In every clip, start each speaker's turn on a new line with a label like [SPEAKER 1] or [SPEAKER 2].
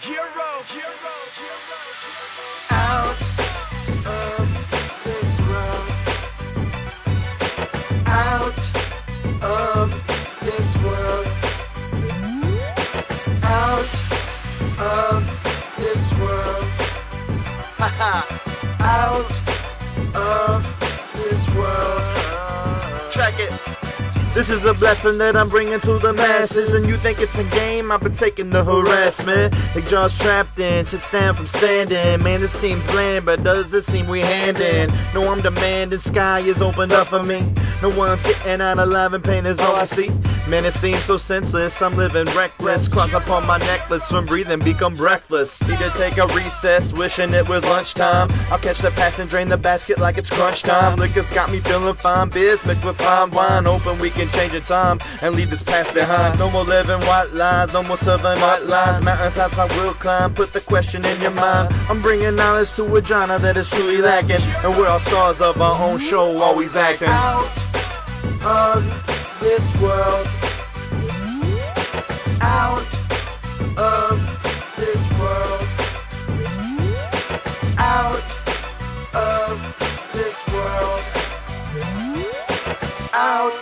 [SPEAKER 1] Hero, hero, hero,
[SPEAKER 2] out of this world. Out of this world. Out of this world. out of this world. Track it. This is a blessing that I'm bringing to the masses And you think it's a game, I've been taking the harassment. Like jaws trapped in, sits down from standing. Man, this seems bland, but does this seem we handing? No, I'm demanding, sky is opened up for me. No one's getting out alive and pain is all I see Man, it seems so senseless, I'm living reckless. Cross upon my necklace from breathing, become breathless. Need to take a recess, wishing it was lunchtime. I'll catch the pass and drain the basket like it's crunch time. Liquor's got me feeling fine, beers mixed with fine wine. Open, we can change in time and leave this past behind. No more living white lies, no more serving white lines Mountaintops I will climb, put the question in your mind. I'm bringing knowledge to a genre that is truly lacking. And we're all stars of our own show, always acting. Out of this world Out of this world Out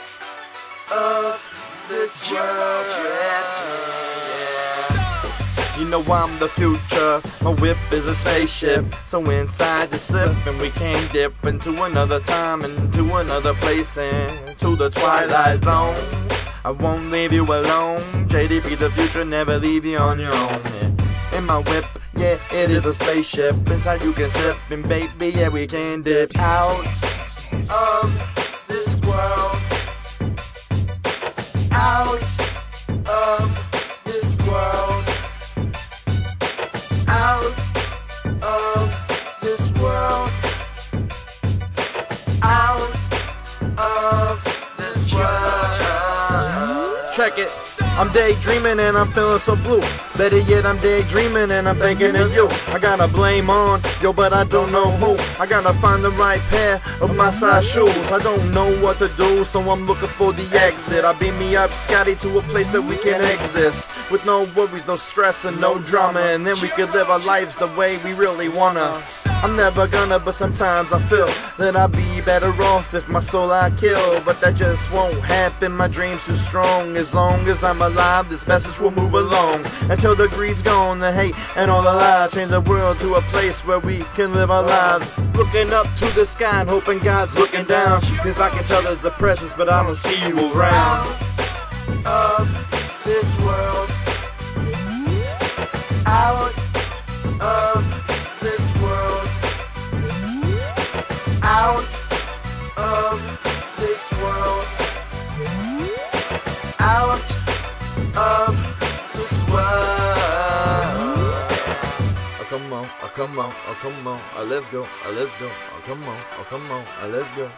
[SPEAKER 2] of this world. You know I'm the future. My whip is a spaceship. So inside the slip and we can dip into another time, into another place, and to the twilight zone. I won't leave you alone. JDP the future, never leave you on your own. In my whip, yeah, it is a spaceship. Inside you can sip, and baby, yeah, we can dip. Out Check it. I'm daydreaming and I'm feeling so blue. Better yet, I'm daydreaming and I'm thinking of you. I gotta blame on yo, but I don't know who. I gotta find the right pair of my size shoes. I don't know what to do, so I'm looking for the exit. I beat me up, Scotty, to a place that we can exist. With no worries, no stress, and no drama. And then we could live our lives the way we really wanna. I'm never gonna, but sometimes I feel that I'd be better off if my soul I kill. But that just won't happen, my dream's too strong. As long as I'm alive, this message will move along. Until the greed's gone, the hate and all the lies. Change the world to a place where we can live our lives. Looking up to the sky and hoping God's looking down. Cause I can tell there's a presence, but I don't see you around. Of this world. Out of this world. Out of this world. Oh, come on, oh, come on, oh, come on, oh, let's go, oh, let's go, oh, come on, oh, come on, oh, let's go.